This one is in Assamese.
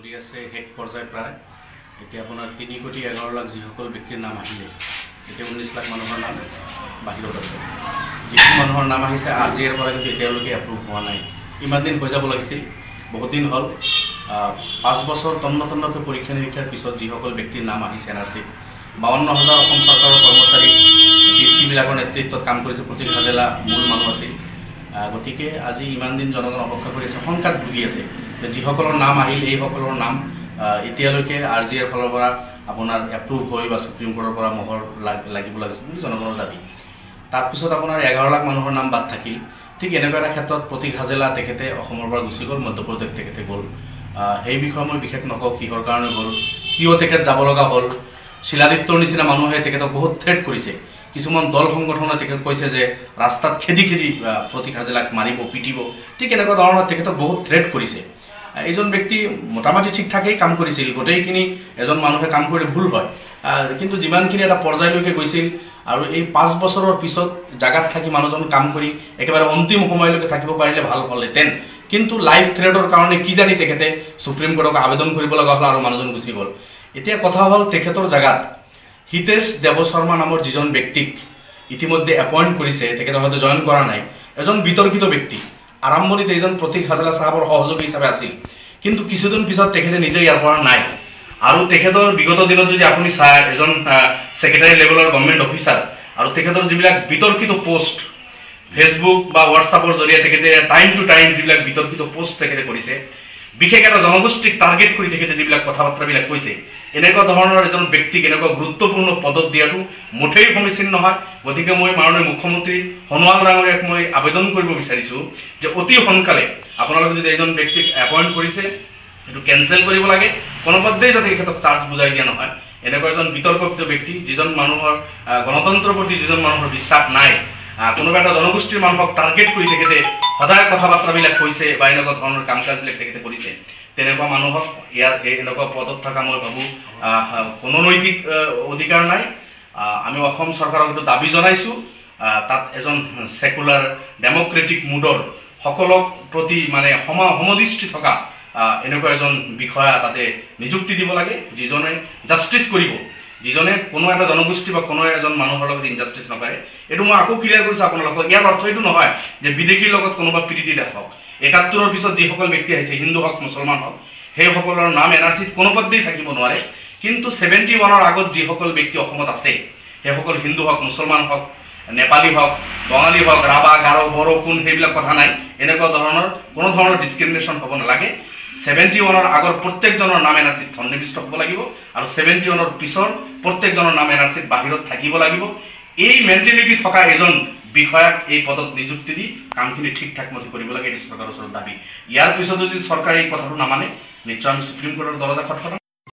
চলি আছে শেষ পৰ্যায় প্ৰায়। এতিয়া আপোনাৰ তিনি কোটি এঘাৰ লাখ যিসকল ব্যক্তিৰ নাম আহিলে এতিয়া ঊনৈছ লাখ মানুহৰ নাম বাহিৰত আছে। যিখিনি মানুহৰ নাম আহিছে আজিৰ পৰা কিন্তু এতিয়ালৈকে এপ্ৰুভ হোৱা নাই। ইমান দিন হৈ যাব লাগিছিল বহুত দিন হ'ল। পাঁচ বছৰ তন্ন তন্নকৈ পৰীক্ষা নিৰীক্ষাৰ পিছত যিসকল ব্যক্তিৰ নাম আহিছে এন আৰ চিত বাৱন্ন হাজাৰ অসম চৰকাৰৰ কৰ্মচাৰী ডি চিবিলাকৰ নেতৃত্বত কাম কৰিছে প্ৰতীক হাজেলা মূল মানুহ আছিল। গতিকে আজি ইমান দিন জনগণ অপেক্ষা কৰি আছে শংকাত ভুগি আছে। যে যিসকলৰ নাম আহিল এইসকলৰ নাম এতিয়ালৈকে আৰ জি এৰ ফালৰ পৰা আপোনাৰ এপ্ৰুভ হৈ বা ছুপ্ৰিম কোৰ্টৰ পৰা মোহৰ লাগিব লাগিছিল বুলি জনগণৰ দাবী। তাৰপিছত আপোনাৰ এঘাৰ লাখ মানুহৰ নাম বাদ থাকিল। ঠিক এনেকুৱা এটা ক্ষেত্ৰত প্ৰতীক হাজেলা তেখেতে অসমৰ পৰা গুচি গ'ল মধ্যপ্ৰদেশ তেখেতে গ'ল। সেই বিষয়ে মই বিশেষ নকওঁ কিহৰ কাৰণে গ'ল কিয় তেখেত যাব লগা হ'ল। শিলাদিত্যৰ নিচিনা মানুহে তেখেতক বহুত থ্ৰেট কৰিছে। কিছুমান দল সংগঠনে তেখেত কৈছে যে ৰাস্তাত খেদি খেদি প্ৰতীক হাজেলাক মাৰিব পিটিব। ঠিক এনেকুৱা ধৰণৰ তেখেতক বহুত থ্ৰেট কৰিছে। এইজন ব্যক্তি মোটামুটি ঠিক ঠাকেই কাম কৰিছিল। গোটেইখিনি এজন মানুহে কাম কৰিলে ভুল হয়। কিন্তু যিমানখিনি এটা পৰ্যায়লৈকে গৈছিল আৰু এই পাঁচ বছৰৰ পিছত জেগাত থাকি মানুহজন কাম কৰি একেবাৰে অন্তিম সময়লৈকে থাকিব পাৰিলে ভাল হ'লহেঁতেন। কিন্তু লাইফ থ্ৰেডৰ কাৰণে কি জানি তেখেতে ছুপ্ৰিম কোৰ্টক আবেদন কৰিব লগা হ'ল আৰু মানুহজন গুচি গ'ল। এতিয়া কথা হ'ল তেখেতৰ জেগাত। হিতেশ দেৱ শৰ্মা নামৰ যিজন ব্যক্তিক ইতিমধ্যে এপইণ্ট কৰিছে তেখেতে হয়তো জইন কৰা নাই। এজন বিতৰ্কিত ব্যক্তি। আৰম্ভণিত এইজন প্ৰতীক হাজেলা চাহাবৰ সহযোগী হিচাপে আছিল। কিন্তু কিছুদিন পিছত তেখেতে নিজে ইয়াৰ পৰা নাই। আৰু তেখেতৰ বিগত দিনত যদি আপুনি চায় এজন ছেক্ৰেটাৰী লেভেলৰ গভৰ্ণমেণ্ট অফিচাৰ আৰু তেখেতৰ যিবিলাক বিতৰ্কিত পোষ্ট ফেচবুক বা হোৱাটছআপৰ জৰিয়তে তেখেতে টাইম টু টাইম যিবিলাক বিতৰ্কিত পোষ্ট তেখেতে কৰিছে বিশেষ এটা জনগোষ্ঠীক টাৰ্গেট কৰি তেখেতে যিবিলাক কথা বাৰ্তাবিলাক কৈছে এনেকুৱা ধৰণৰ এজন ব্যক্তিক এনেকুৱা গুৰুত্বপূৰ্ণ পদত দিয়াটো মুঠেই সমীচীন নহয়। গতিকে মই মাননীয় মুখ্যমন্ত্ৰী সোণোৱাল ডাঙৰীয়াক মই আবেদন কৰিব বিচাৰিছোঁ যে অতি সোনকালে আপোনালোকে যদি এজন ব্যক্তিক এপইণ্ট কৰিছে সেইটো কেঞ্চেল কৰিব লাগে। কোনোপধ্যেই যাতে তেখেতক চাৰ্জ বুজাই দিয়া নহয়। এনেকুৱা এজন বিতৰ্কিত ব্যক্তি যিজন মানুহৰ গণতন্ত্ৰৰ প্ৰতি যিজন মানুহৰ বিশ্বাস নাই কোনোবা এটা জনগোষ্ঠীৰ মানুহক টাৰ্গেট কৰি তেখেতে সদায় কথা বাৰ্তাবিলাক কৈছে বা এনেকুৱা ধৰণৰ কাম কাজবিলাক তেখেতে কৰিছে। তেনেকুৱা মানুহক ইয়াৰ এনেকুৱা পদত থকা মই ভাবোঁ কোনো নৈতিক অধিকাৰ নাই। আমি অসম চৰকাৰক এইটো দাবী জনাইছোঁ। তাত এজন ছেকুলাৰ ডেমক্ৰেটিক মুডৰ সকলক প্ৰতি মানে সম সমদৃষ্টি থকা এনেকুৱা এজন বিষয়া তাতে নিযুক্তি দিব লাগে যিজনে জাষ্টিচ কৰিব। যিজনে কোনো এটা জনগোষ্ঠী বা কোনো এজন মানুহৰ লগত ইনজাষ্টিচ নকৰে এইটো মই আকৌ ক্লিয়াৰ কৰিছোঁ আপোনালোকক। ইয়াৰ অৰ্থ এইটো নহয় যে বিদেশীৰ লগত কোনোবা প্ৰীতি দেখাওক একাত্তৰৰ পিছত যিসকল ব্যক্তি আহিছে হিন্দু হওক মুছলমান হওক সেইসকলৰ নাম এন আৰ চিত কোনোপধ্যেই থাকিব নোৱাৰে। কিন্তু ছেভেণ্টি ওৱানৰ আগত যিসকল ব্যক্তি অসমত আছে সেইসকল হিন্দু হওক মুছলমান হওক নেপালী হওক বঙালী হওক ৰাভা গাৰো বড়ো কোন সেইবিলাক কথা নাই। এনেকুৱা ধৰণৰ কোনো ধৰণৰ ডিছক্ৰিমিনেশ্যন হ'ব নালাগে। ছেভেণ্টি ওৱানৰ আগৰ প্ৰত্যেকজনৰ নাম এন আৰ চিত সন্নিৱিষ্ট হ'ব লাগিব আৰু ছেভেণ্টি ওৱানৰ পিছৰ প্ৰত্যেকজনৰ নাম এন আৰ চিত বাহিৰত থাকিব লাগিব। এই মেণ্টেলিটি থকা এজন বিষয়াক এই পদত নিযুক্তি দি কামখিনি ঠিক ঠাক মতে কৰিব লাগে এইটো চৰকাৰৰ ওচৰত দাবী। ইয়াৰ পিছতো যদি চৰকাৰে এই কথাটো নামানে নিশ্চয় আমি সুপ্ৰিম কোৰ্টৰ দৰজা খটখটাম।